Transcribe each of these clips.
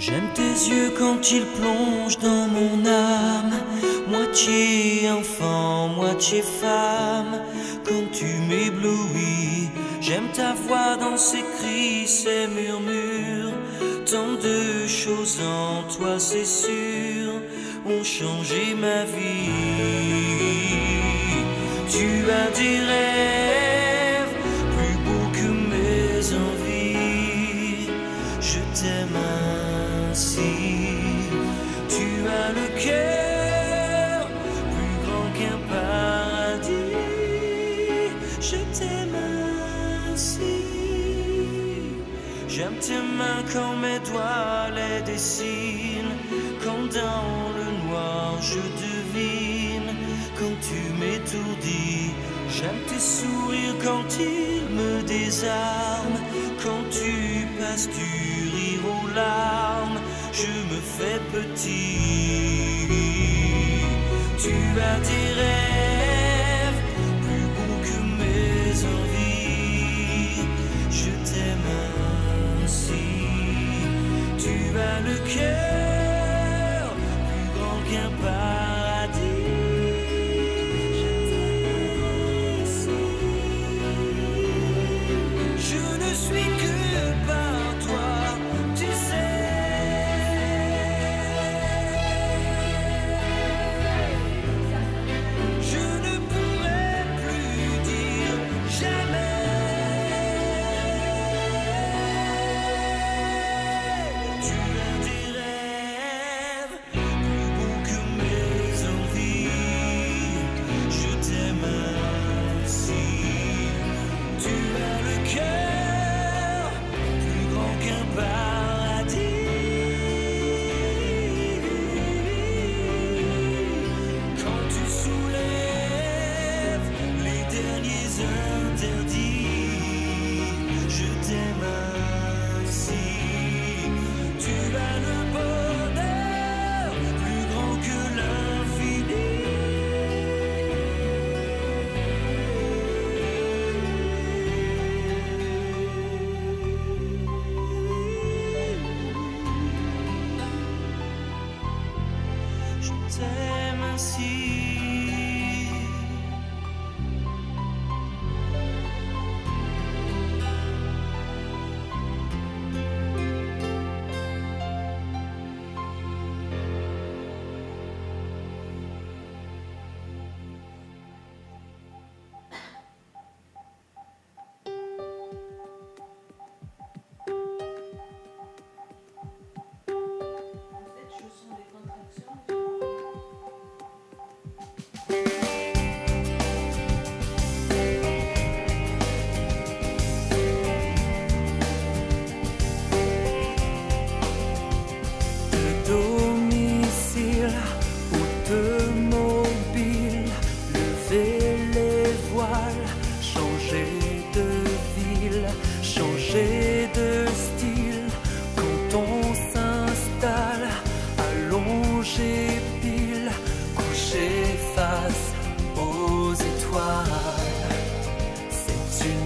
J'aime tes yeux quand ils plongent dans mon âme, moitié enfant, moitié femme, quand tu m'éblouis. J'aime ta voix dans ces cris, ces murmures, tant de choses en toi, c'est sûr, ont changé ma vie. Tu as des quand mes doigts les dessinent. Quand dans le noir je devine. Quand tu m'étourdis. J'aime tes sourires quand ils me désarment. Quand tu passes du rire aux larmes, je me fais petit. Tu as des rêves as le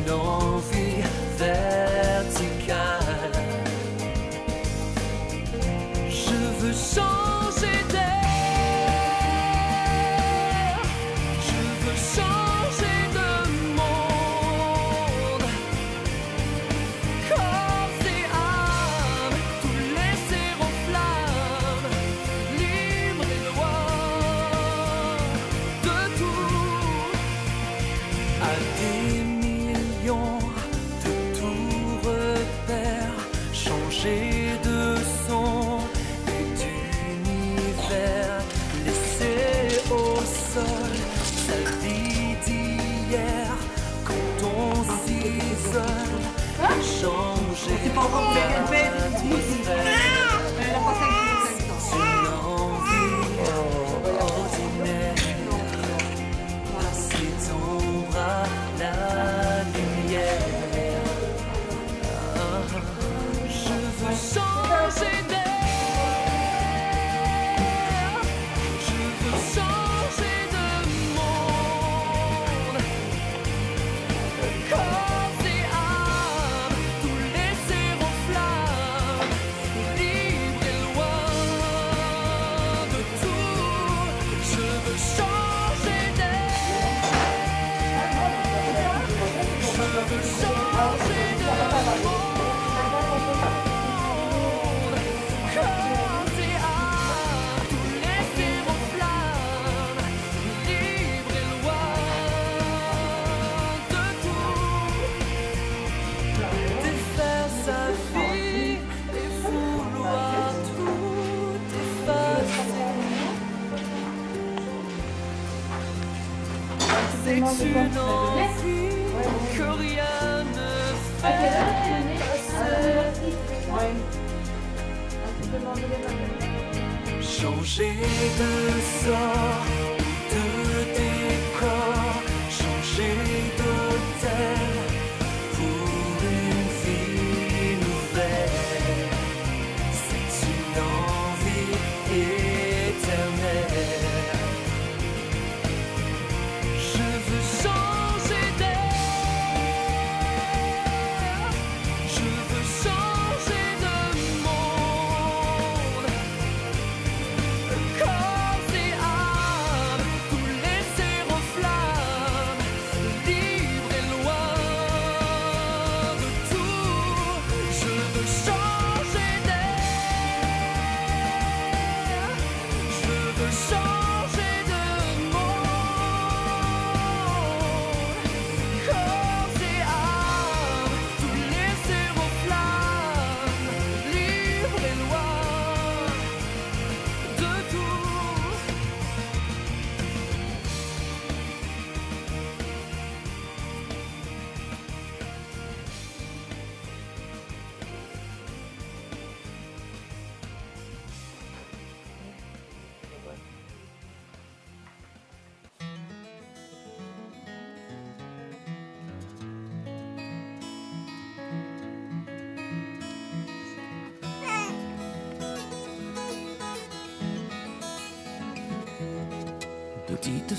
know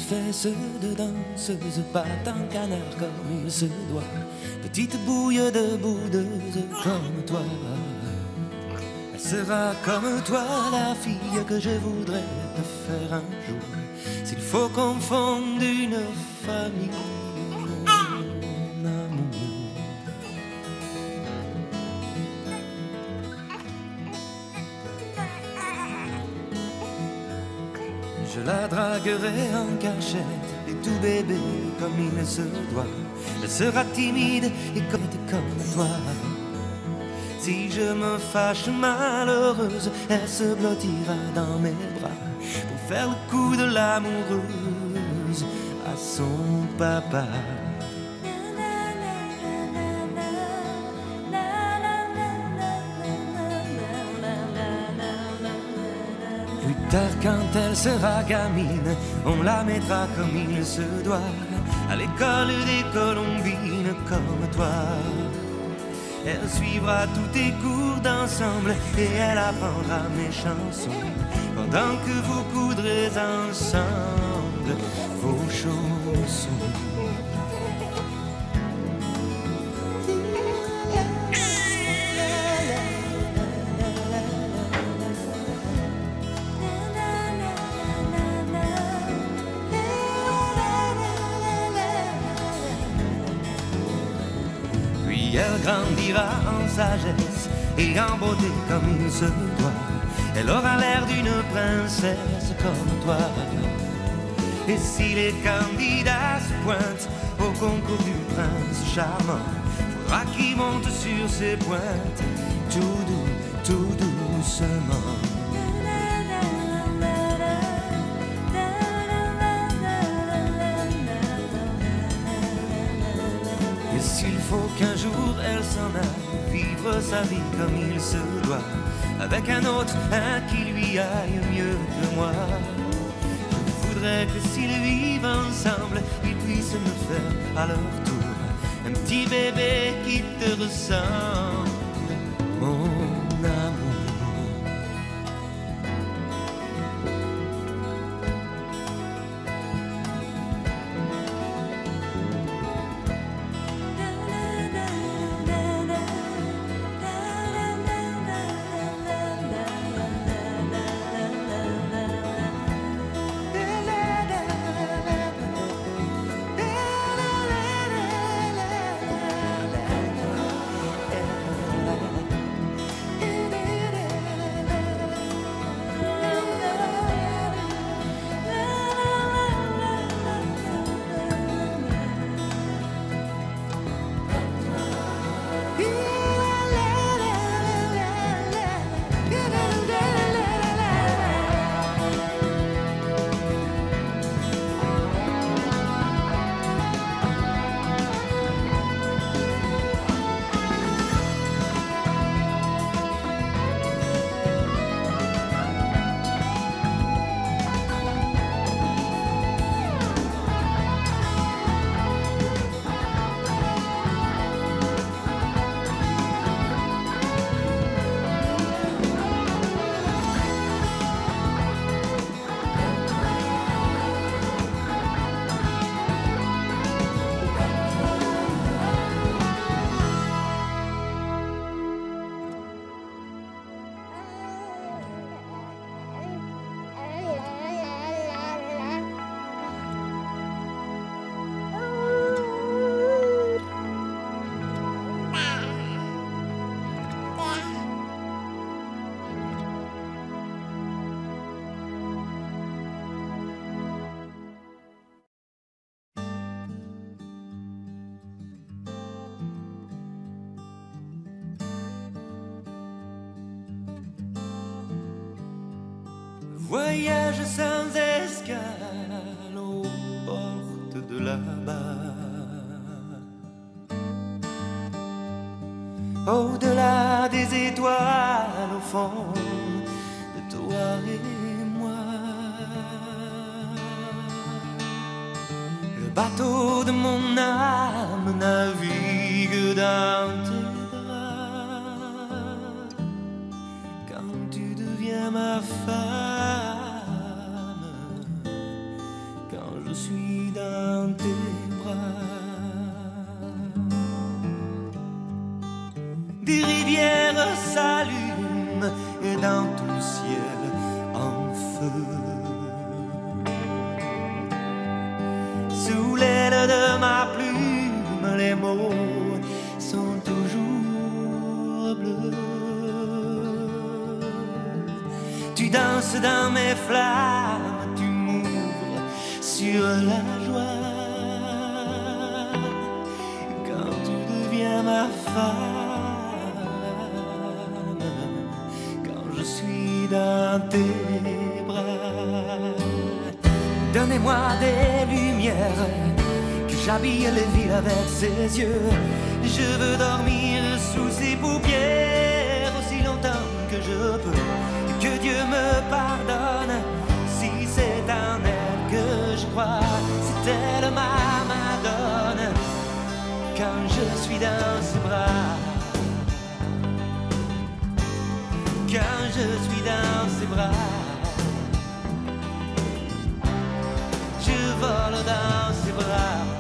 Petite fesse de danseuse, pas un canard comme il se doit. Petite bouille de boudeuse comme toi. Elle sera comme toi la fille que je voudrais te faire un jour. S'il faut confondre une famille, la draguerai en cachette et tout bébé comme il se doit. Elle sera timide et correcte comme toi. Si je me fâche malheureuse, elle se blottira dans mes bras pour faire le coup de l'amoureuse à son papa. Tard, quand elle sera gamine, on la mettra comme il se doit à l'école des colombines comme toi. Elle suivra tous tes cours d'ensemble et elle apprendra mes chansons pendant que vous coudrez ensemble vos chaussons. Et en beauté comme il se doit. Elle aura l'air d'une princesse comme toi. Et si les candidats se pointent au concours du prince charmant, faudra qu'il monte sur ses pointes, tout doux, tout doucement. Qu'un jour elle s'en aille vivre sa vie comme il se doit, avec un autre, un qui lui aille mieux que moi. Je voudrais que s'ils vivent ensemble, ils puissent me faire à leur tour un petit bébé qui te ressemble, Voyage sans escale aux portes de là-bas. Au-delà des étoiles, au fond de toi et moi. Le bateau de mon âme navigue dans et dans le ciel en feu. Sous l'aile de ma plume, les mots sont toujours bleus. Tu danses dans mes flammes, tu m'ouvres sur la joie. Quand tu deviens ma femme, tes bras. Donnez-moi des lumières, que j'habille les villes avec ses yeux. Je veux dormir sous ses paupières aussi longtemps que je peux. Que Dieu me pardonne si c'est en elle que je crois. C'est elle ma madone quand je suis dans ses bras. Quand je suis dans ses bras. je vole dans ses bras.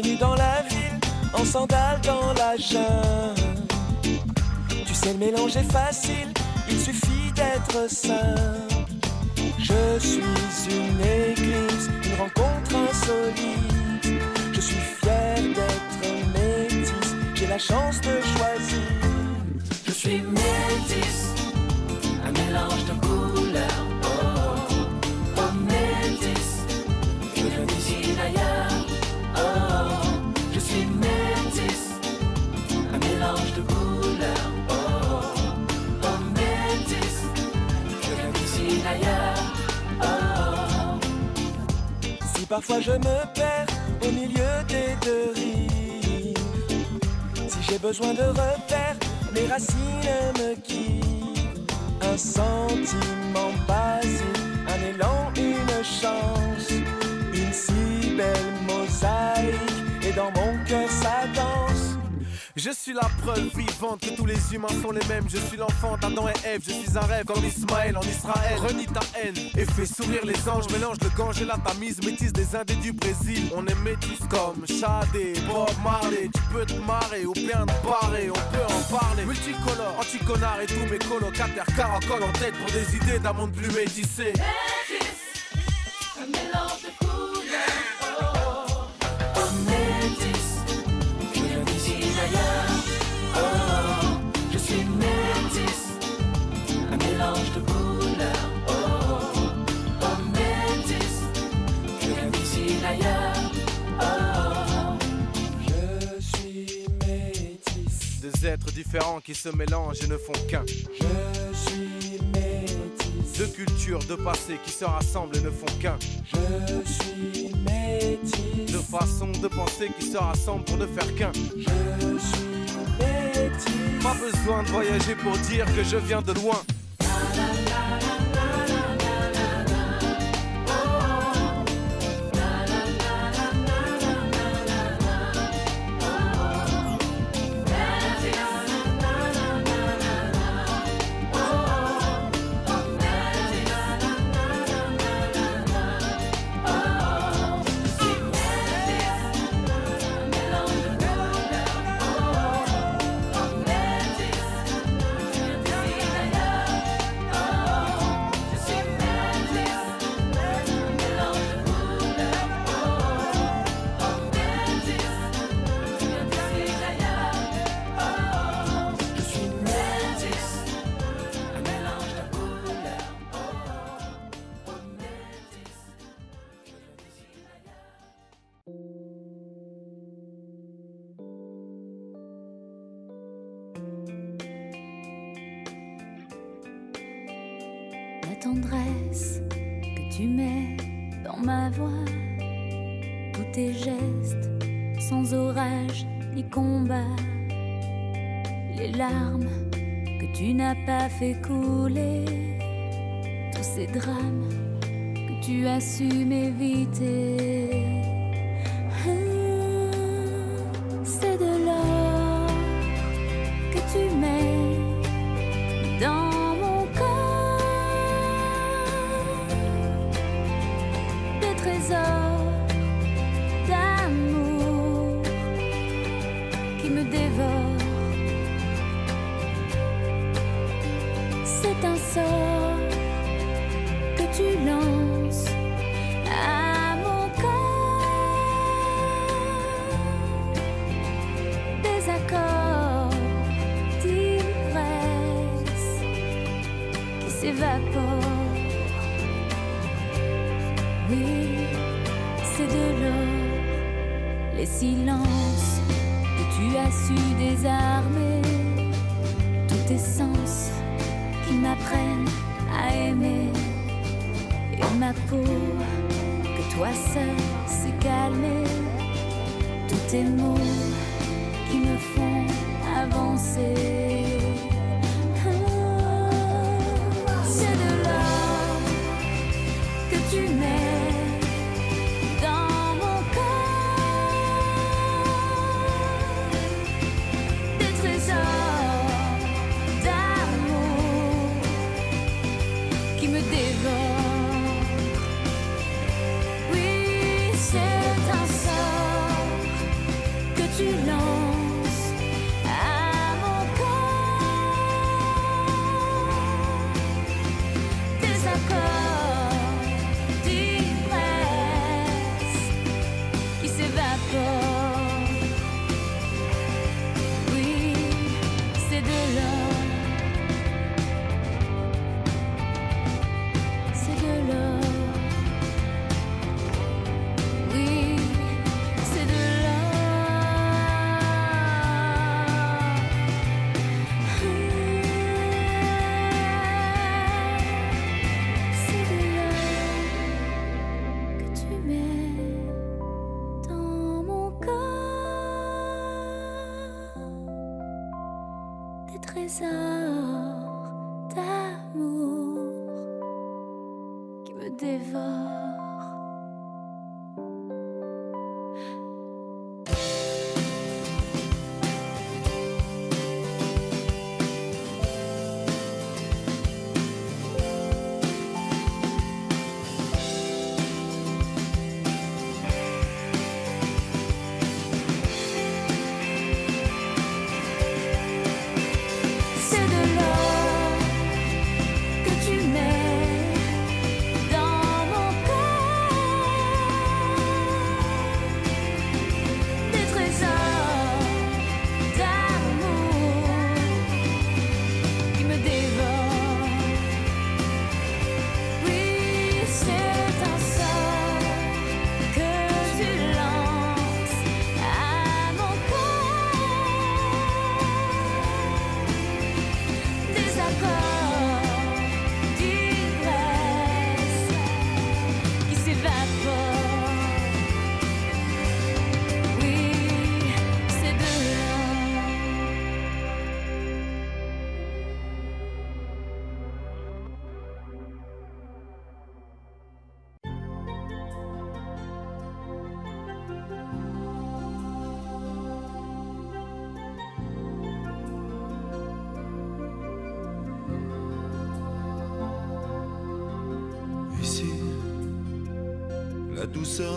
Pieds nus dans la ville, en sandales dans la jungle. Tu sais, le mélange est facile, il suffit d'être simple. Je suis une éclipse, une rencontre insolite. Je suis fier d'être métisse, j'ai la chance de choisir. Je suis métisse, un mélange de couleurs. Parfois je me perds au milieu des deux rives. Si j'ai besoin de repères, mes racines me quittent. Un sentiment basique, un élan, une chance, une si belle mosaïque. Et dans mon cœur ça. Je suis la preuve vivante que tous les humains sont les mêmes. Je suis l'enfant d'Adam et Ève. Je suis un rêve comme Ismaël en Israël. Renie ta haine et fais sourire les anges. Mélange le gange et la tamise. Métis des Indés du Brésil. On est métis comme Shadé, Bob Marley. Tu peux te marrer ou bien te barrer. On peut en parler. Multicolore, anti-connard et tous mes colocataires. Caracol en tête pour des idées d'un monde plus métissé. Différents qui se mélangent et ne font qu'un. Je suis métis. Deux cultures, deux passés qui se rassemblent et ne font qu'un. Je suis métis. Deux façons de penser qui se rassemblent pour ne faire qu'un. Je suis métis. Pas besoin de voyager pour dire que je viens de loin. Tes gestes sans orage ni combat, les larmes que tu n'as pas fait couler, tous ces drames que tu as su m'éviter. Tous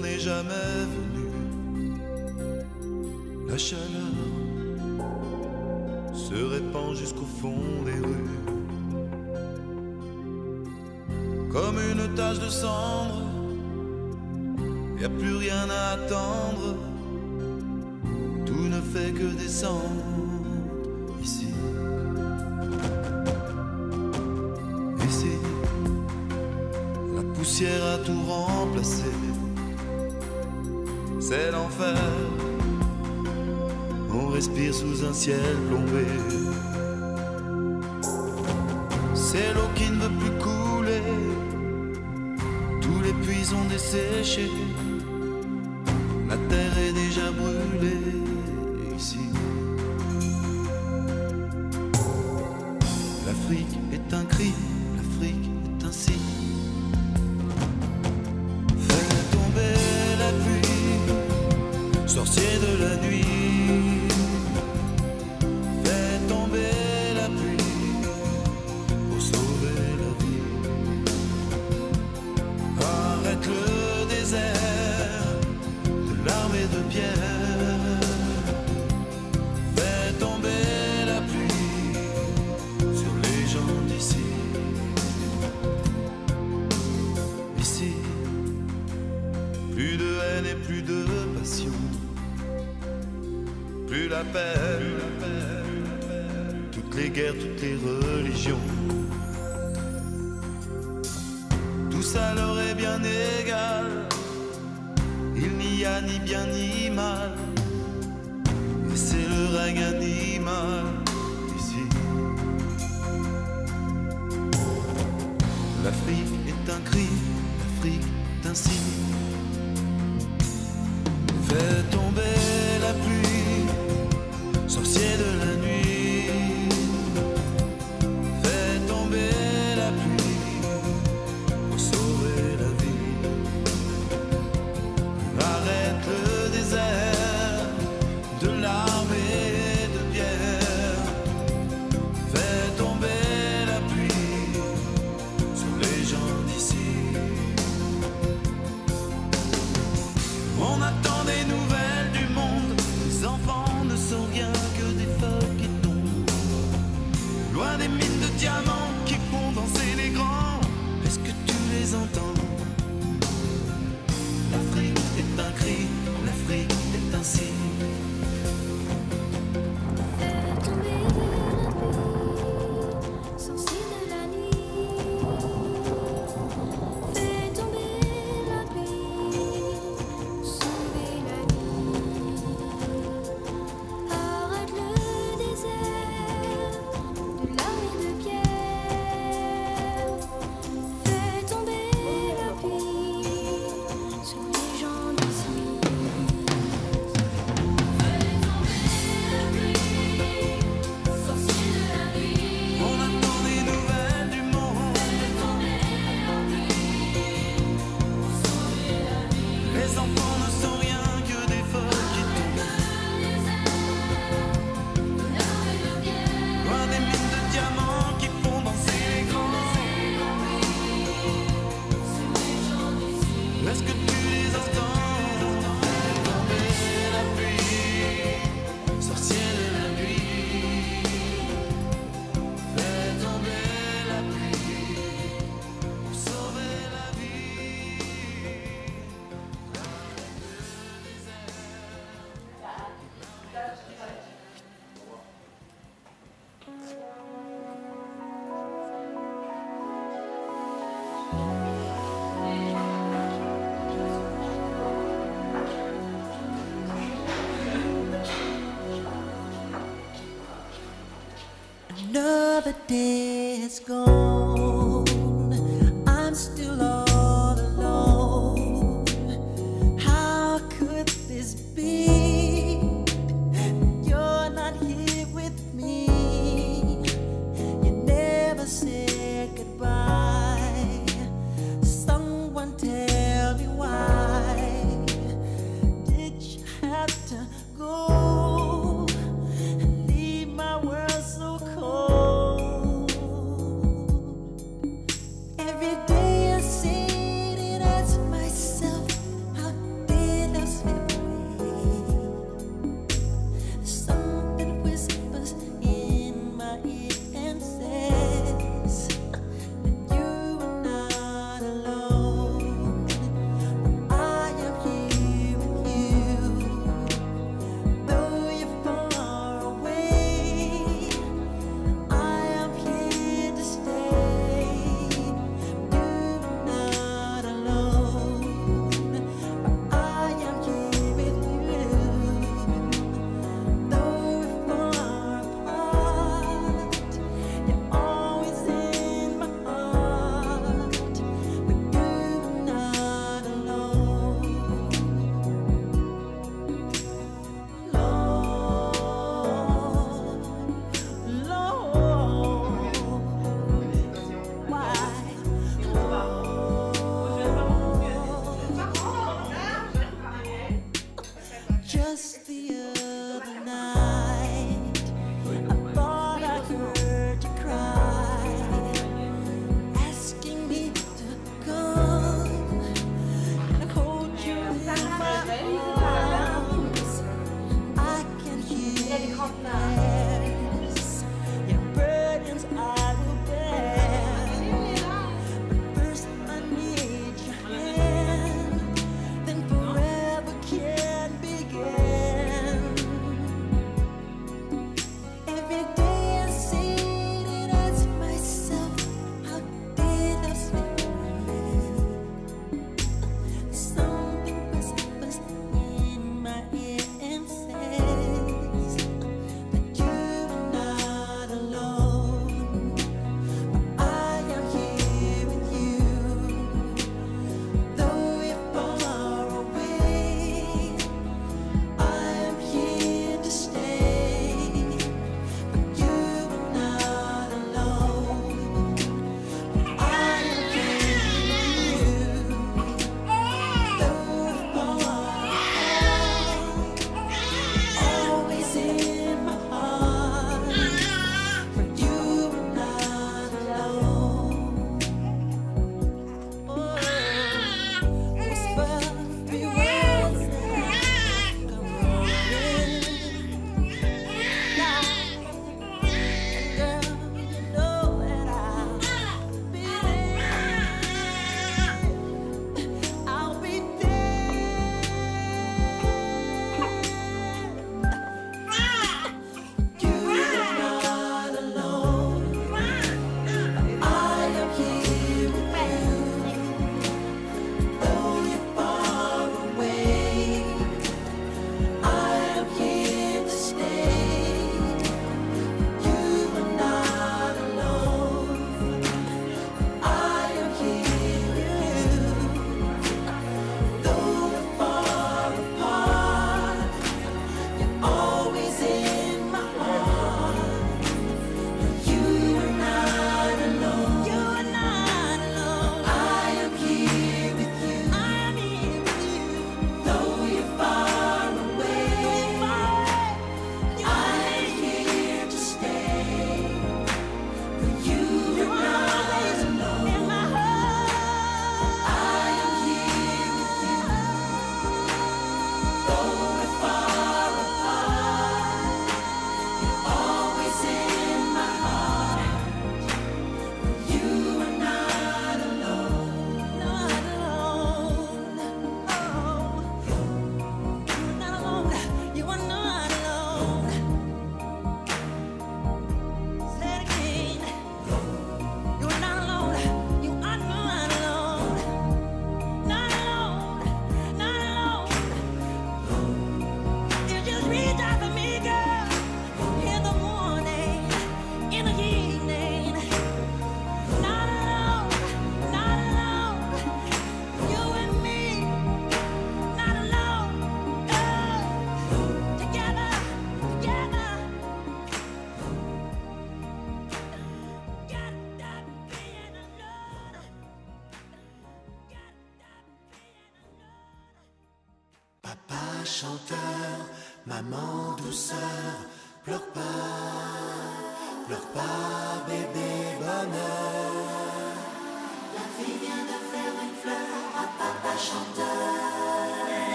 n'est jamais venue. La chaleur se répand jusqu'au fond des rues. Comme une tache de cendre, y a plus rien à attendre. Tout ne fait que descendre ici. Ici. La poussière a tout remplacé. C'est l'enfer. On respire sous un ciel plombé. C'est l'eau qui ne veut plus couler. Tous les puits ont desséché. Tout ça leur est bien égal. Il n'y a ni bien ni mal. Et c'est le règne animal ici. L'Afrique est un cri, l'Afrique est un signe. Fais Another day is gone.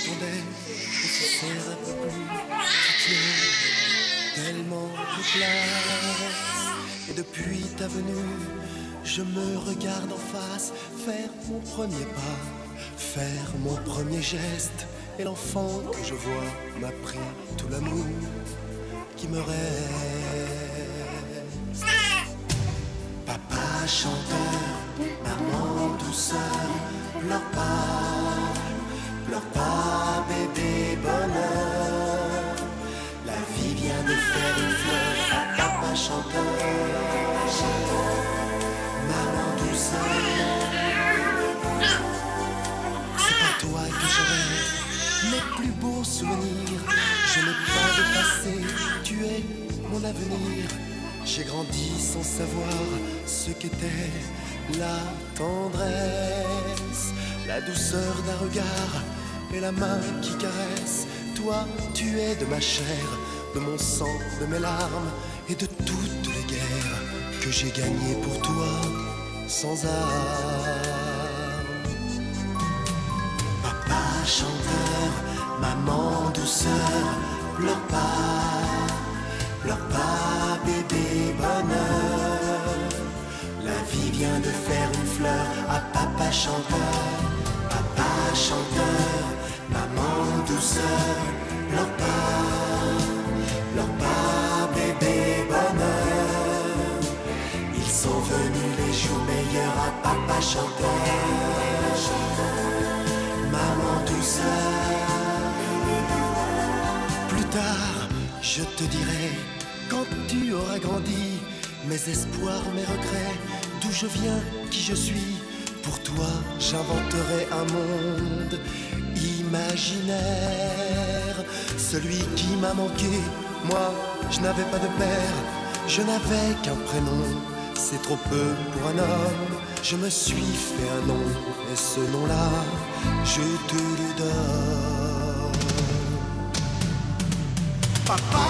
J'attendais. Se serre un peu plus, tellement de place. Et depuis ta venue, je me regarde en face, faire mon premier pas, faire mon premier geste. Et l'enfant que je vois m'a pris tout l'amour qui me reste. Papa chanteur, maman douceur, pleure pas, pleure pas, la douceur d'un regard et la main qui caresse. Toi, tu es de ma chair, de mon sang, de mes larmes et de toutes les guerres que j'ai gagnées pour toi sans armes. Papa chanteur, maman douceur, pleure pas, pleure pas, bébé bonheur. La vie vient de faire papa chanteur, papa chanteur, maman douceur, pleure pas, bébé bonheur. Ils sont venus les jours meilleurs à papa chanteur, maman douceur. Plus tard, je te dirai, quand tu auras grandi, mes espoirs, mes regrets, d'où je viens, qui je suis. Pour toi, j'inventerai un monde imaginaire, celui qui m'a manqué. Moi, je n'avais pas de père, je n'avais qu'un prénom. C'est trop peu pour un homme. Je me suis fait un nom, et ce nom-là, je te le donne. Papa